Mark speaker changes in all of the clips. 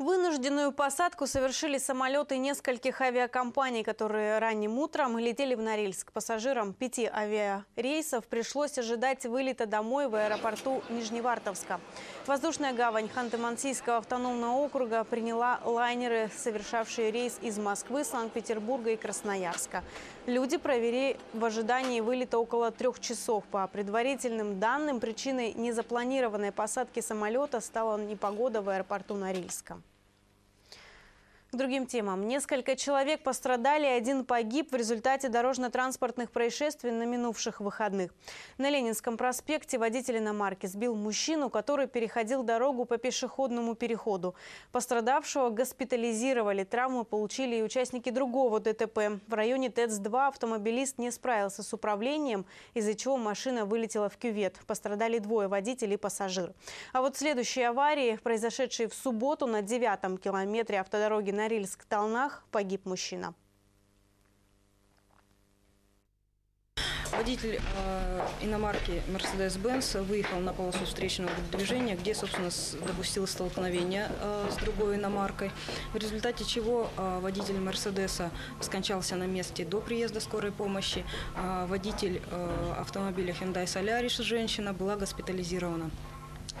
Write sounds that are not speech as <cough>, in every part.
Speaker 1: Вынужденную посадку совершили самолеты нескольких авиакомпаний, которые ранним утром летели в Норильск. Пассажирам пяти авиарейсов пришлось ожидать вылета домой в аэропорту Нижневартовска. Воздушная гавань Ханты-Мансийского автономного округа приняла лайнеры, совершавшие рейс из Москвы, Санкт-Петербурга и Красноярска. Люди провели в ожидании вылета около трех часов. По предварительным данным, причиной незапланированной посадки самолета стала непогода в аэропорту Норильска. К другим темам. Несколько человек пострадали, один погиб в результате дорожно-транспортных происшествий на минувших выходных. На Ленинском проспекте водитель иномарки сбил мужчину, который переходил дорогу по пешеходному переходу. Пострадавшего госпитализировали. Травмы получили и участники другого ДТП. В районе ТЭЦ-2 автомобилист не справился с управлением, из-за чего машина вылетела в кювет. Пострадали двое – водитель и пассажир. А вот следующие аварии, произошедшие в субботу на девятом километре автодороги Норильск-Талнах погиб мужчина.
Speaker 2: Водитель э, иномарки Mercedes-Benz выехал на полосу встречного движения, где, собственно, допустил столкновение э, с другой иномаркой, в результате чего э, водитель Мерседеса скончался на месте до приезда скорой помощи. Э, водитель э, автомобиля Hyundai Solaris, женщина, была госпитализирована.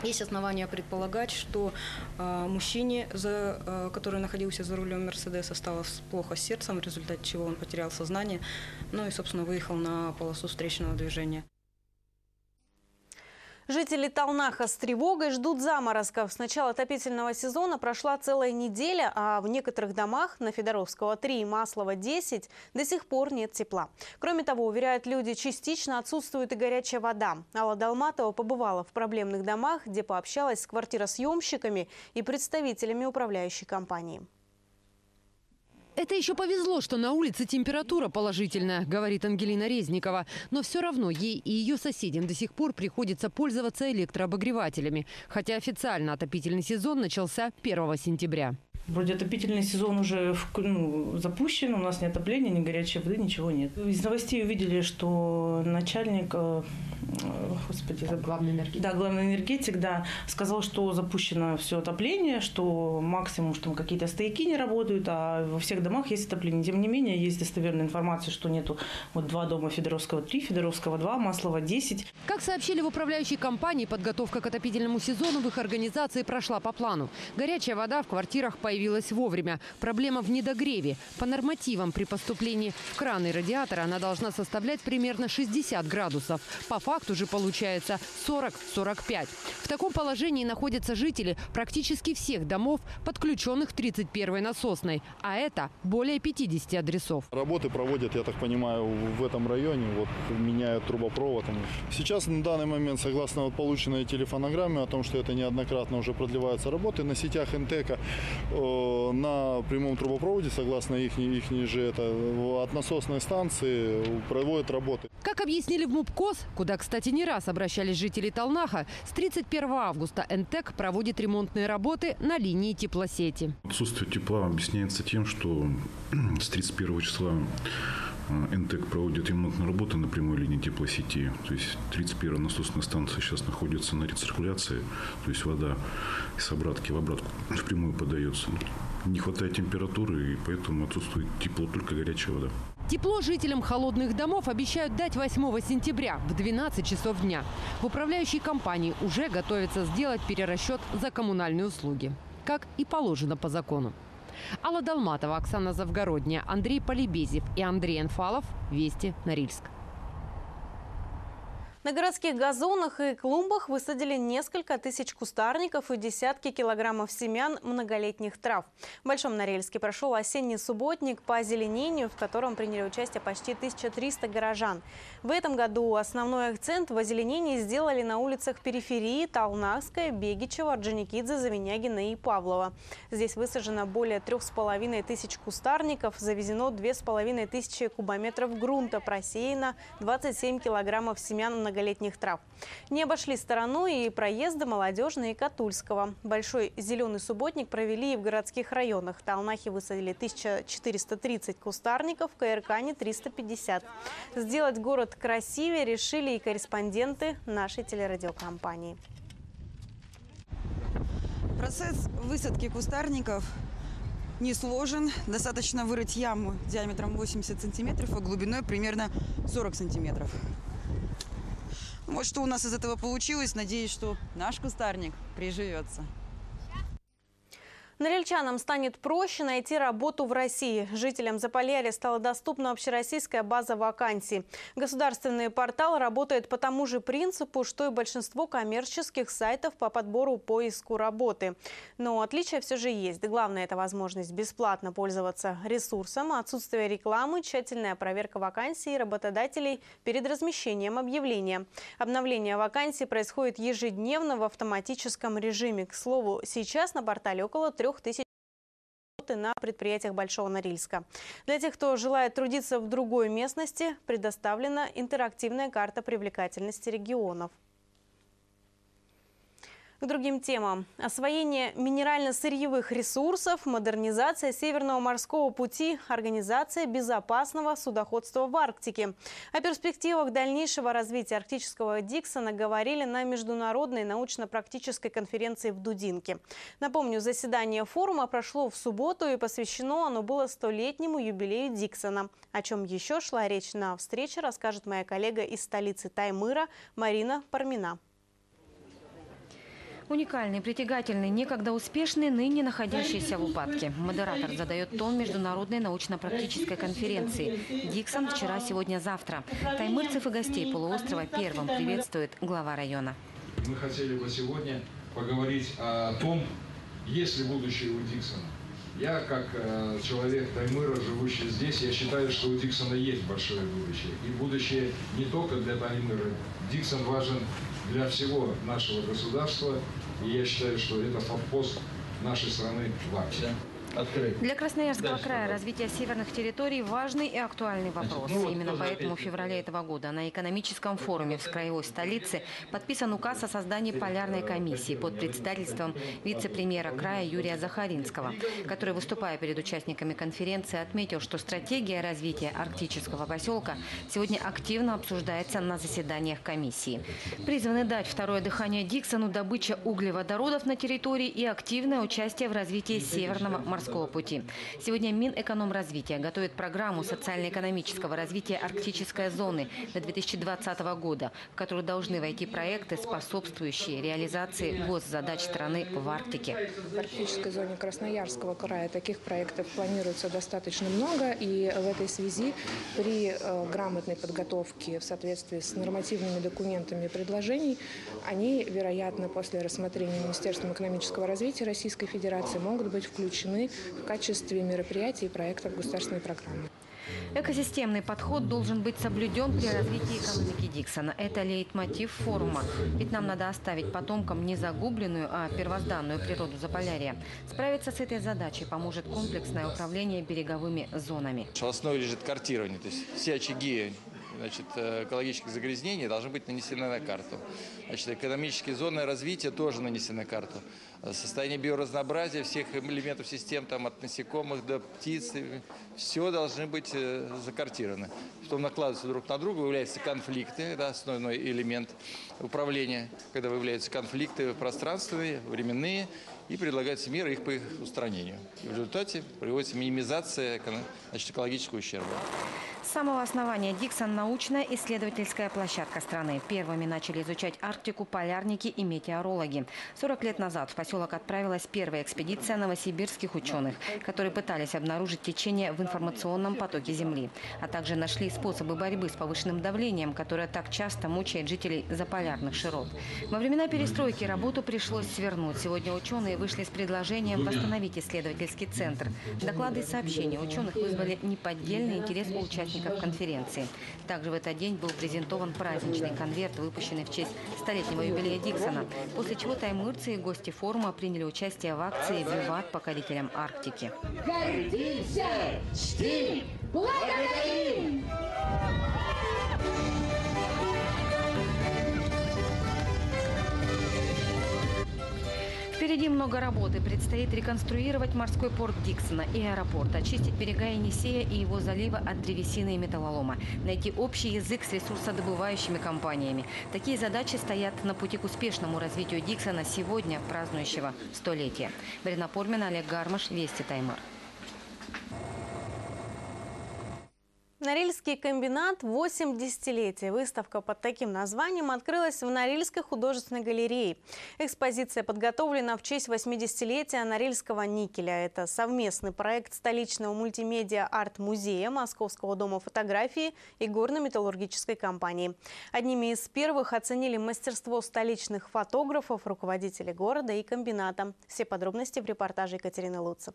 Speaker 2: Есть основания предполагать, что э, мужчине, за, э, который находился за рулем Мерседеса, стало плохо с сердцем, в результате чего он потерял сознание, ну и, собственно, выехал на полосу встречного движения.
Speaker 1: Жители Талнаха с тревогой ждут заморозков. С начала отопительного сезона прошла целая неделя, а в некоторых домах на Федоровского 3 и Маслова 10 до сих пор нет тепла. Кроме того, уверяют люди, частично отсутствует и горячая вода. Алла Долматова побывала в проблемных домах, где пообщалась с квартиросъемщиками и представителями управляющей компании.
Speaker 3: Это еще повезло, что на улице температура положительная, говорит Ангелина Резникова. Но все равно ей и ее соседям до сих пор приходится пользоваться электрообогревателями. Хотя официально отопительный сезон начался 1 сентября.
Speaker 4: Вроде отопительный сезон уже ну, запущен, у нас ни отопления, ни горячей воды, ничего нет. Из новостей увидели, что начальник, э, господи, главный энергетик. Да, главный энергетик, да, сказал, что запущено все отопление, что максимум, что какие-то стояки не работают, а во всех домах есть отопление. Тем не менее, есть достоверная информация, что нету вот два дома Федоровского 3, Федоровского 2, Маслова 10.
Speaker 3: Как сообщили в управляющей компании, подготовка к отопительному сезону в их организации прошла по плану. Горячая вода в квартирах появилась появилась вовремя. Проблема в недогреве. По нормативам при поступлении в краны радиатора она должна составлять примерно 60 градусов. По факту же получается 40-45. В таком положении находятся жители практически всех домов, подключенных 31-й насосной. А это более 50 адресов.
Speaker 5: Работы проводят, я так понимаю, в этом районе. Вот меняют трубопровод. Сейчас на данный момент, согласно вот полученной телефонограмме о том, что это неоднократно уже продлеваются работы, на сетях Интека на прямом трубопроводе, согласно их, их же это, от насосной станции проводят работы.
Speaker 3: Как объяснили в МУПКОС, куда, кстати, не раз обращались жители Толнаха, с 31 августа НТЭК проводит ремонтные работы на линии теплосети.
Speaker 6: Отсутствие тепла объясняется тем, что <clears throat> с 31 числа э, НТЭК проводит ремонтные работы на прямой линии теплосети. То есть 31 насосная станция сейчас находится на рециркуляции, то есть вода из обратки в обратку впрямую подается. Не хватает температуры, и поэтому отсутствует тепло, только горячая вода.
Speaker 3: Тепло жителям холодных домов обещают дать 8 сентября в 12 часов дня. В управляющей компании уже готовится сделать перерасчет за коммунальные услуги, как и положено по закону. Алла Долматова, Оксана Завгородняя, Андрей Полибезев и Андрей Анфалов. Вести, Норильск.
Speaker 1: На городских газонах и клумбах высадили несколько тысяч кустарников и десятки килограммов семян многолетних трав. В Большом Норильске прошел осенний субботник по озеленению, в котором приняли участие почти 1300 горожан. В этом году основной акцент в озеленении сделали на улицах периферии Талнахская, Бегичева, Орджоникидзе, Завинягина и Павлова. Здесь высажено более трех с половиной тысяч кустарников, завезено две с половиной тысячи кубометров грунта, просеяно 27 килограммов семян многолетних трав. Не обошли стороной и проезды Молодежной и Катульского. Большой зеленый субботник провели и в городских районах. Талнахи высадили 1430 кустарников, в Каиркане 350. Сделать город красивее решили и корреспонденты нашей телерадиокомпании.
Speaker 7: Процесс высадки кустарников не сложен. Достаточно вырыть яму диаметром 80 сантиметров, а глубиной примерно 40 сантиметров. Вот что у нас из этого получилось. Надеюсь, что наш кустарник приживется.
Speaker 1: Норильчанам станет проще найти работу в России. Жителям Заполярья стала доступна общероссийская база вакансий. Государственный портал работает по тому же принципу, что и большинство коммерческих сайтов по подбору поиску работы. Но отличия все же есть. Главное – это возможность бесплатно пользоваться ресурсом, отсутствие рекламы, тщательная проверка вакансий работодателей перед размещением объявления. Обновление вакансий происходит ежедневно в автоматическом режиме. К слову, сейчас на портале около трех тысяч на предприятиях Большого Норильска. Для тех, кто желает трудиться в другой местности, предоставлена интерактивная карта привлекательности регионов. К другим темам. Освоение минерально-сырьевых ресурсов, модернизация Северного морского пути, организация безопасного судоходства в Арктике. О перспективах дальнейшего развития арктического Диксона говорили на международной научно-практической конференции в Дудинке. Напомню, заседание форума прошло в субботу и посвящено оно было столетнему юбилею Диксона. О чем еще шла речь на встрече, расскажет моя коллега из столицы Таймыра Марина Пармина.
Speaker 8: Уникальный, притягательный, некогда успешный, ныне находящийся в упадке. Модератор задает тон международной научно-практической конференции. Диксон вчера, сегодня, завтра. Таймырцев и гостей полуострова первым приветствует глава района.
Speaker 9: Мы хотели бы сегодня поговорить о том, есть ли будущее у Диксона. Я, как э, человек Таймыра, живущий здесь, я считаю, что у Диксона есть большое будущее. И будущее не только для Таймыра. Диксон важен для всего нашего государства. И я считаю, что это форпост нашей страны в Арктике
Speaker 8: открыть. Для Красноярского края развитие северных территорий – важный и актуальный вопрос. ну, вот Именно поэтому в феврале этого года на экономическом форуме в краевой столице подписан указ о создании полярной комиссии под председательством вице-премьера края Юрия Захаринского, который, выступая перед участниками конференции, отметил, что стратегия развития арктического поселка сегодня активно обсуждается на заседаниях комиссии. Призваны дать второе дыхание Диксону добыча углеводородов на территории и активное участие в развитии северного морского морского пути. Сегодня Минэкономразвития готовит программу социально-экономического развития арктической зоны до 2020 года, в которую должны войти проекты, способствующие реализации госзадач страны в Арктике.
Speaker 10: В арктической зоне Красноярского края таких проектов планируется достаточно много, и в этой связи при э, грамотной подготовке в соответствии с нормативными документами предложений, они, вероятно, после рассмотрения Министерством экономического развития Российской Федерации могут быть включены в качестве мероприятий и проектов государственной программы.
Speaker 8: Экосистемный подход должен быть соблюден при развитии экономики Диксона. Это лейтмотив форума. Ведь нам надо оставить потомкам не загубленную, а первозданную природу Заполярья. Справиться с этой задачей поможет комплексное управление береговыми зонами.
Speaker 11: В основе лежит картирование. То есть все очаги значит, э, экологических загрязнений должны быть нанесены на карту. Значит, экономические зоны развития тоже нанесены на карту. Состояние биоразнообразия всех элементов систем, там, от насекомых до птиц, все должны быть э, закартированы. Потом накладываются друг на друга, выявляются конфликты, это основной элемент управления, когда выявляются конфликты пространственные, временные, и предлагаются меры их по их устранению. И в результате приводится минимизация значит, экологического ущерба.
Speaker 8: С самого основания Диксон – научная исследовательская площадка страны. Первыми начали изучать Арктику полярники и метеорологи. 40 лет назад в поселок отправилась первая экспедиция новосибирских ученых, которые пытались обнаружить течение в информационном потоке Земли, а также нашли способы борьбы с повышенным давлением, которое так часто мучает жителей заполярных широт. Во времена перестройки работу пришлось свернуть. Сегодня ученые вышли с предложением восстановить исследовательский центр. Доклады и сообщения ученых вызвали неподдельный интерес у участников участников конференции. Также в этот день был презентован праздничный конверт, выпущенный в честь столетнего юбилея Диксона, после чего таймырцы и гости форума приняли участие в акции «Виват покорителям Арктики». Гордимся, чтим, благодарим! Впереди много работы. Предстоит реконструировать морской порт Диксона и аэропорт, очистить берега Енисея и его залива от древесины и металлолома, найти общий язык с ресурсодобывающими компаниями. Такие задачи стоят на пути к успешному развитию Диксона сегодня, празднующего столетие. Марина Пормина, Олег Гармаш, Вести Таймар.
Speaker 1: Норильский комбинат 8 десятилетий. Выставка под таким названием открылась в Норильской художественной галерее. Экспозиция подготовлена в честь 80-летия Норильского никеля. Это совместный проект столичного мультимедиа арт-музея Московского дома фотографии и горно-металлургической компании. Одними из первых оценили мастерство столичных фотографов, руководителей города и комбината. Все подробности в репортаже Екатерины Луцев.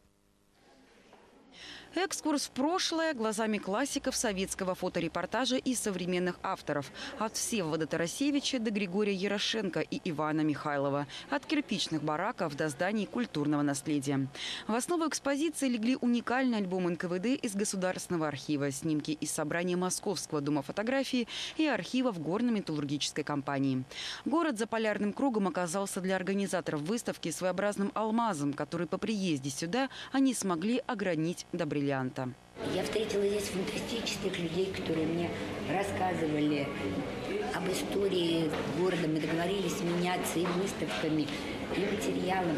Speaker 12: Экскурс в прошлое глазами классиков советского фоторепортажа и современных авторов. От Всеволода Тарасевича до Григория Ярошенко и Ивана Михайлова. От кирпичных бараков до зданий культурного наследия. В основу экспозиции легли уникальный альбом НКВД из Государственного архива, снимки из собрания Московского дома фотографии и архивов горно-металлургической компании. Город за полярным кругом оказался для организаторов выставки своеобразным алмазом, который по приезде сюда они смогли огранить до бриллианта.
Speaker 13: Я встретила здесь фантастических людей, которые мне рассказывали об истории города. Мы договорились меняться и выставками, и материалом.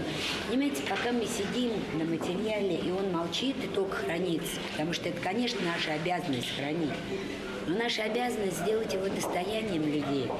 Speaker 13: Понимаете, пока мы сидим на материале, и он молчит, и только хранится, потому что это, конечно, наша обязанность хранить. Но наша обязанность сделать его достоянием людей.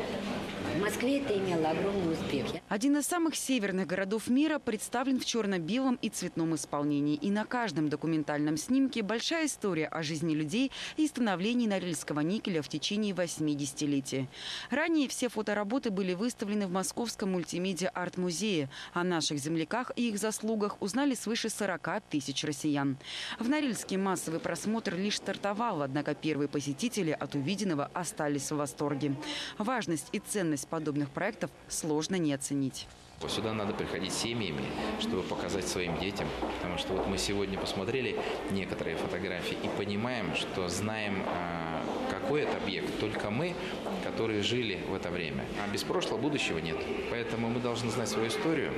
Speaker 13: В Москве это имело огромный успех.
Speaker 12: Один из самых северных городов мира представлен в черно-белом и цветном исполнении. И на каждом документальном снимке большая история о жизни людей и становлении Норильского никеля в течение 80-летия. Ранее все фотоработы были выставлены в Московском мультимедиа арт-музее. О наших земляках и их заслугах узнали свыше 40 тысяч россиян. В Норильске массовый просмотр лишь стартовал, однако первые посетители от увиденного остались в восторге. Важность и ценность подобных проектов сложно не оценить.
Speaker 14: Сюда надо приходить семьями, чтобы показать своим детям. Потому что вот мы сегодня посмотрели некоторые фотографии и понимаем, что знаем, а, какой это объект, только мы, которые жили в это время. А без прошлого будущего нет. Поэтому мы должны знать свою историю.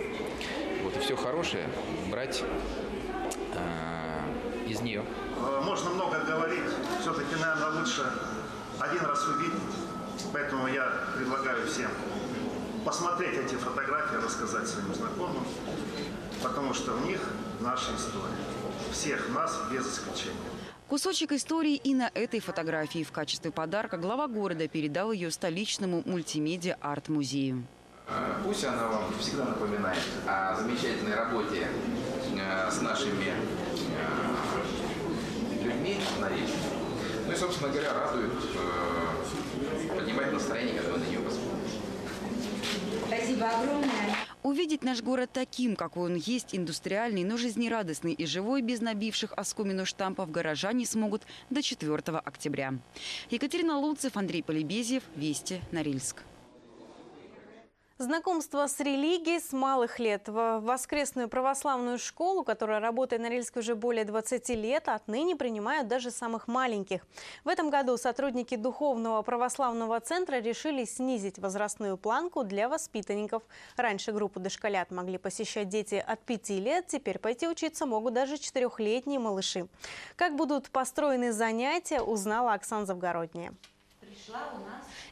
Speaker 14: Вот и все хорошее брать а, из нее.
Speaker 15: Можно много говорить, все-таки, наверное, лучше один раз увидеть Поэтому я предлагаю всем посмотреть эти фотографии, рассказать своим знакомым, потому что в них наша история. Всех нас без исключения.
Speaker 12: Кусочек истории и на этой фотографии. В качестве подарка глава города передал ее столичному мультимедиа арт-музею.
Speaker 14: Пусть она вам всегда напоминает о замечательной работе э, с нашими э, людьми на Ну и, собственно говоря, радует поднимать настроение, когда на нее посмотрим.
Speaker 13: Спасибо огромное.
Speaker 12: Увидеть наш город таким, какой он есть, индустриальный, но жизнерадостный и живой, без набивших оскомину штампов, горожане смогут до 4 октября. Екатерина Луцев, Андрей Полебезьев, Вести, Норильск.
Speaker 1: Знакомство с религией с малых лет. В воскресную православную школу, которая работает на Рильске уже более 20 лет, отныне принимают даже самых маленьких. В этом году сотрудники Духовного православного центра решили снизить возрастную планку для воспитанников. Раньше группу дошколят могли посещать дети от 5 лет, теперь пойти учиться могут даже четырехлетние малыши. Как будут построены занятия, узнала Оксана Завгородняя.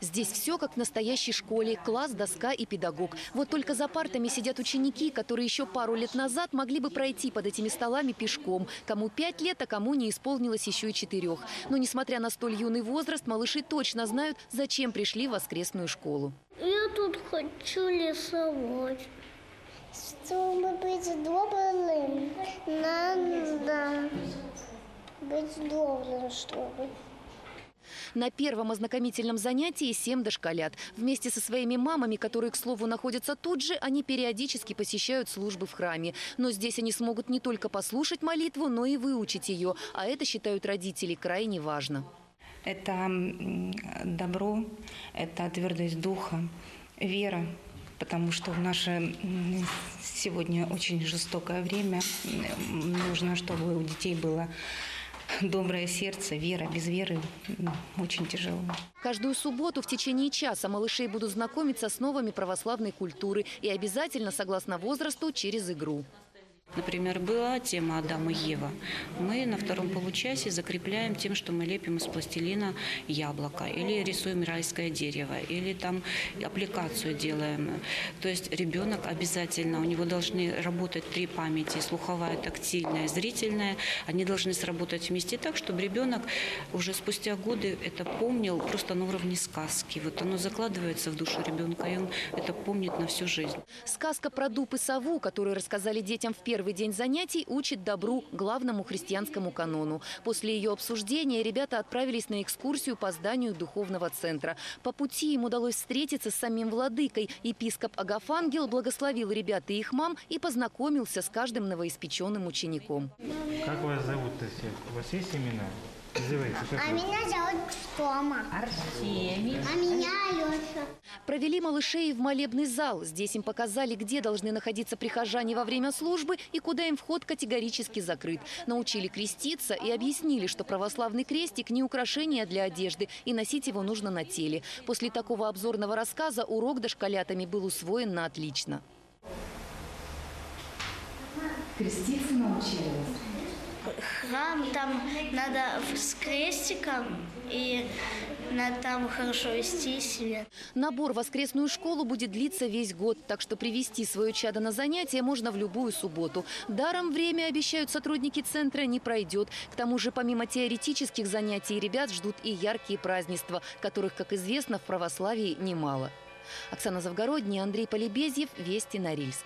Speaker 16: Здесь все как в настоящей школе. Класс, доска и педагог. Вот только за партами сидят ученики, которые еще пару лет назад могли бы пройти под этими столами пешком. Кому пять лет, а кому не исполнилось еще и четырех. Но несмотря на столь юный возраст, малыши точно знают, зачем пришли в воскресную школу.
Speaker 17: Я тут хочу рисовать. Чтобы быть добрым, надо быть добрым, чтобы.
Speaker 16: На первом ознакомительном занятии семь дошколят. Вместе со своими мамами, которые, к слову, находятся тут же, они периодически посещают службы в храме. Но здесь они смогут не только послушать молитву, но и выучить ее. А это, считают родители, крайне важно.
Speaker 18: Это добро, это твердость духа, вера, потому что в наше сегодня очень жестокое время нужно, чтобы у детей было <laughs> доброе сердце, вера. Без веры м, очень тяжело.
Speaker 16: Каждую субботу в течение часа малышей будут знакомить с основами православной культуры и обязательно, согласно возрасту, через игру.
Speaker 13: Например, была тема Адама и Ева. Мы на втором получасе закрепляем тем, что мы лепим из пластилина яблоко, или рисуем райское дерево, или там аппликацию делаем. То есть ребенок обязательно, у него должны работать три памяти, слуховая, тактильная, зрительная. Они должны сработать вместе так, чтобы ребенок уже спустя годы это помнил просто на уровне сказки. Вот оно закладывается в душу ребенка, и он это помнит на всю жизнь.
Speaker 16: Сказка про дуб и сову, которую рассказали детям в первый день занятий, учит добру, главному христианскому канону. После ее обсуждения ребята отправились на экскурсию по зданию духовного центра. По пути им удалось встретиться с самим владыкой. Епископ Агафангел благословил ребят и их мам и познакомился с каждым новоиспеченным учеником.
Speaker 19: Как вас зовут все? У вас есть имена? Называйте,
Speaker 17: А
Speaker 19: вы?
Speaker 17: меня зовут Тома. Артемий. А меня Алеша.
Speaker 16: Провели малышей в молебный зал. Здесь им показали, где должны находиться прихожане во время службы и куда им вход категорически закрыт. Научили креститься и объяснили, что православный крестик не украшение для одежды и носить его нужно на теле. После такого обзорного рассказа урок дошколятами был усвоен на отлично.
Speaker 20: Креститься научили
Speaker 17: Храм, там надо с крестиком, и надо там хорошо вести себя.
Speaker 16: Набор в воскресную школу будет длиться весь год, так что привести свое чадо на занятия можно в любую субботу. Даром время, обещают сотрудники центра, не пройдет. К тому же, помимо теоретических занятий, ребят ждут и яркие празднества, которых, как известно, в православии немало. Оксана Завгородняя, Андрей Полебезьев, Вести Норильск.